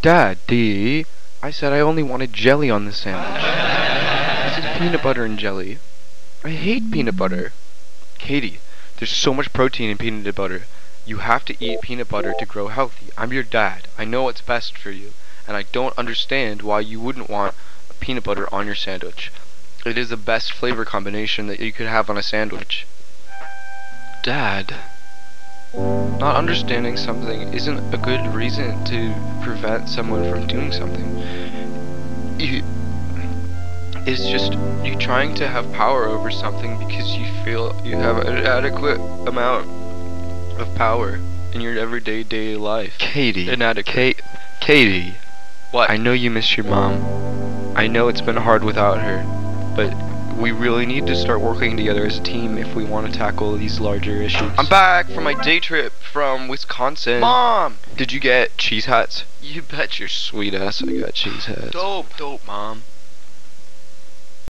Daddy, I said I only wanted jelly on the sandwich. this is peanut butter and jelly. I hate peanut butter. Katie, there's so much protein in peanut butter. You have to eat peanut butter to grow healthy. I'm your dad. I know what's best for you. And I don't understand why you wouldn't want peanut butter on your sandwich. It is the best flavor combination that you could have on a sandwich. Dad, not understanding something isn't a good reason to prevent someone from doing something. You, it's just you trying to have power over something because you feel you have an adequate amount of power in your everyday day life. Katie. Inadequate. Ka- Katie. What? I know you miss your mom. I know it's been hard without her, but we really need to start working together as a team if we want to tackle these larger issues. I'm back from my day trip from Wisconsin. Mom! Did you get cheese hats? You bet your sweet ass I got cheese hats. Dope, dope, mom.